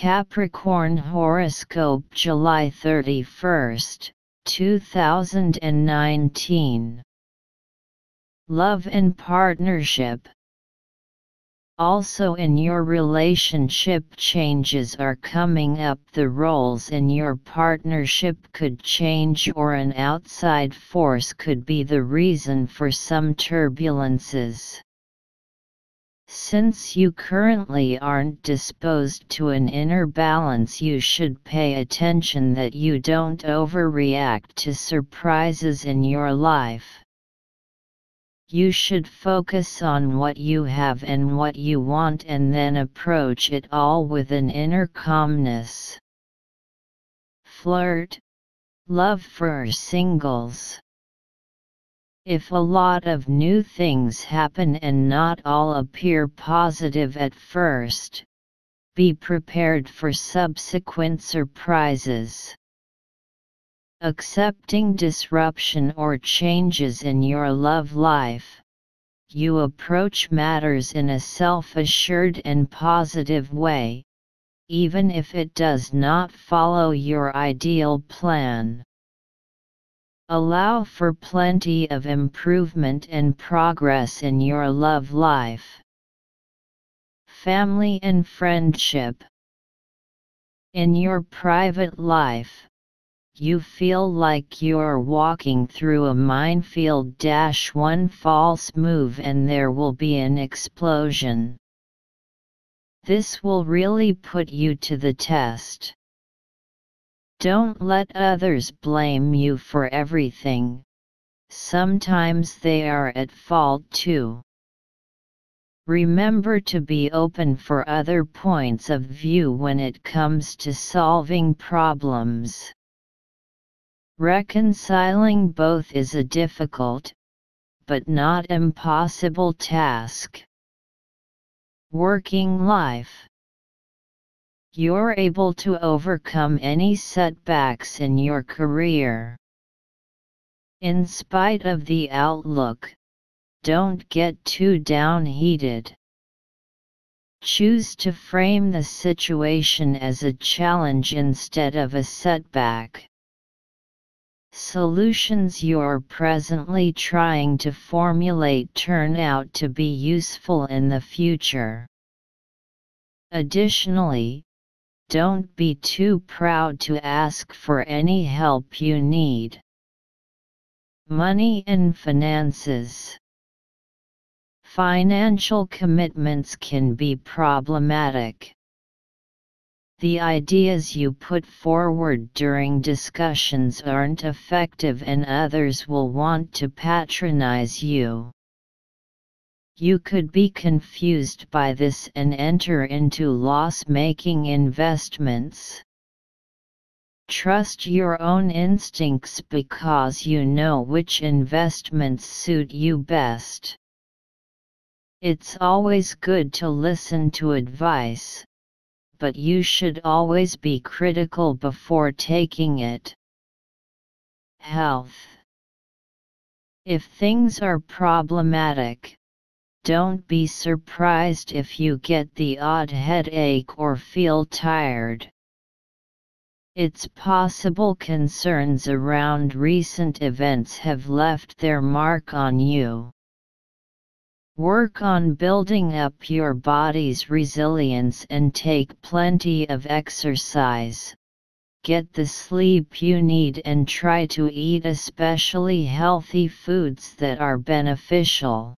Capricorn Horoscope July 31, 2019 Love and Partnership. Also in your relationship changes are coming up. The roles in your partnership could change or an outside force could be the reason for some turbulences. Since you currently aren't disposed to an inner balance you should pay attention that you don't overreact to surprises in your life. You should focus on what you have and what you want and then approach it all with an inner calmness. Flirt Love for singles. If a lot of new things happen and not all appear positive at first, be prepared for subsequent surprises. Accepting disruption or changes in your love life, you approach matters in a self assured and positive way, even if it does not follow your ideal plan. Allow for plenty of improvement and progress in your love life. Family and friendship. In your private life, you feel like you're walking through a minefield dash one false move and there will be an explosion. This will really put you to the test. Don't let others blame you for everything. Sometimes they are at fault too. Remember to be open for other points of view when it comes to solving problems. Reconciling both is a difficult, but not impossible task. Working life You're able to overcome any setbacks in your career. In spite of the outlook, don't get too down-heated. Choose to frame the situation as a challenge instead of a setback. Solutions you're presently trying to formulate turn out to be useful in the future. Additionally, don't be too proud to ask for any help you need. Money and finances. Financial commitments can be problematic. The ideas you put forward during discussions aren't effective and others will want to patronize you. You could be confused by this and enter into loss-making investments. Trust your own instincts because you know which investments suit you best. It's always good to listen to advice, but you should always be critical before taking it. Health If things are problematic, don't be surprised if you get the odd headache or feel tired. It's possible concerns around recent events have left their mark on you. Work on building up your body's resilience and take plenty of exercise. Get the sleep you need and try to eat especially healthy foods that are beneficial.